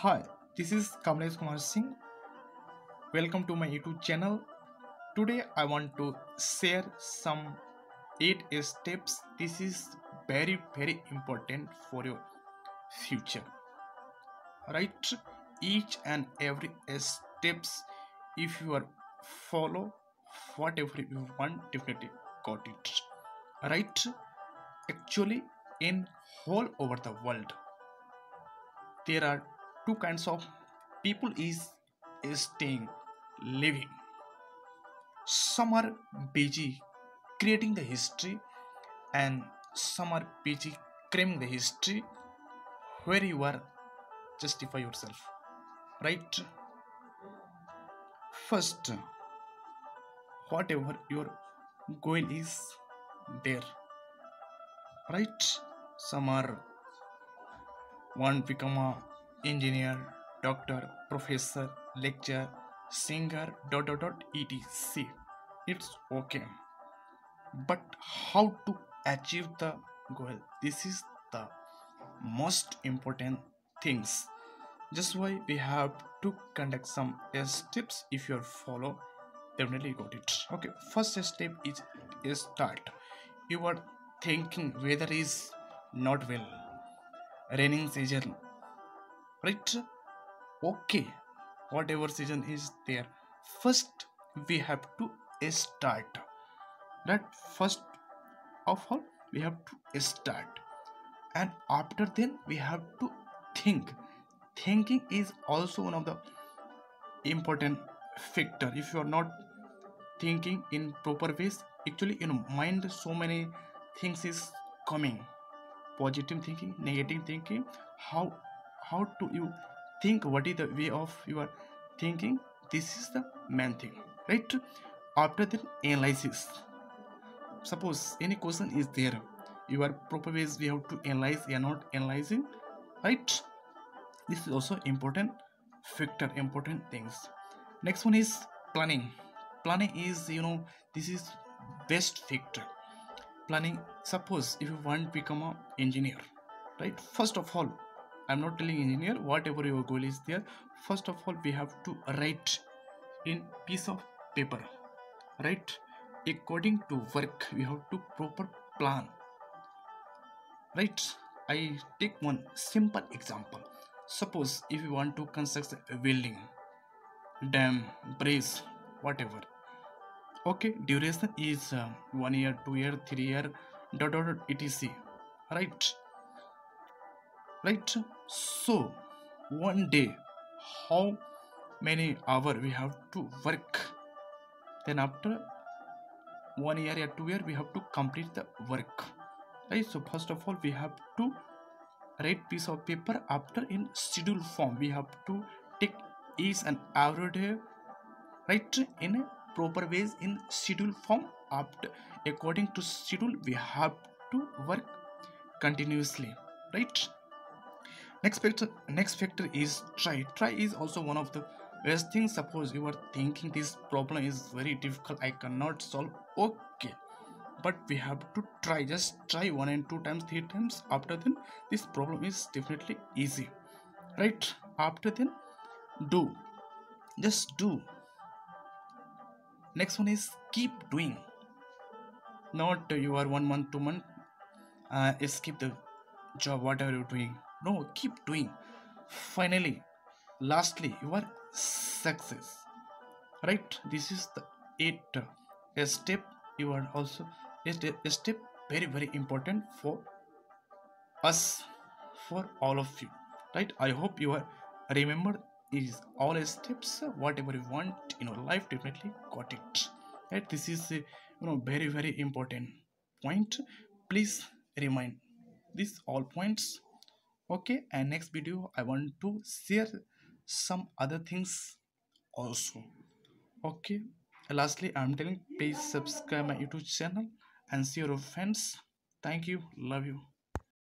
Hi, this is Kamlesh Kumar Singh. Welcome to my YouTube channel. Today I want to share some 8 steps. This is very very important for your future. Right? Each and every steps if you are follow whatever you want definitely got it. Right? Actually in whole over the world there are two kinds of people is is staying living. Some are busy creating the history and some are busy claiming the history where you are justify yourself right? First whatever your goal is there right? Some are want become a engineer doctor professor lecturer singer dot dot dot etc. It's okay. But how to achieve the goal? This is the most important things. Just why we have to conduct some steps if you follow definitely got it. Okay first step is, is start. You are thinking weather is not well. Raining season right? Okay. Whatever season is there first we have to start. That first of all we have to start. And after then we have to think. Thinking is also one of the important factor. If you are not thinking in proper ways actually in mind so many things is coming. Positive thinking negative thinking how how do you think what is the way of your thinking this is the main thing right? After the analysis. Suppose any question is there your proper ways we have to analyze you are not analyzing right? This is also important factor important things. Next one is planning. Planning is you know this is best factor. Planning suppose if you want to become an engineer right? First of all i'm not telling engineer whatever your goal is there first of all we have to write in piece of paper right? According to work we have to proper plan right? I take one simple example. Suppose if you want to construct a building dam bridge whatever okay duration is uh, one year two year three year dot dot dot etc right? Right so one day how many hour we have to work? Then after one year or two year we have to complete the work. Right? So first of all we have to write piece of paper after in schedule form. We have to take each and every day right in proper ways in schedule form. After according to schedule we have to work continuously. Right next factor next factor is try. Try is also one of the best things. Suppose you are thinking this problem is very difficult i cannot solve. Okay. But we have to try. Just try one and two times three times. After then this problem is definitely easy. Right? After then do. Just do. Next one is keep doing. Not you are one month two month uh, skip the job whatever you're doing no keep doing. Finally lastly you are success. Right? This is the eight a step. You are also a step very very important for us for all of you. Right? I hope you are remember is all steps whatever you want in your life definitely got it. Right? This is a, you know very very important point. Please remind these all points okay and next video i want to share some other things also. Okay lastly i'm telling please subscribe my youtube channel and see your friends. Thank you. Love you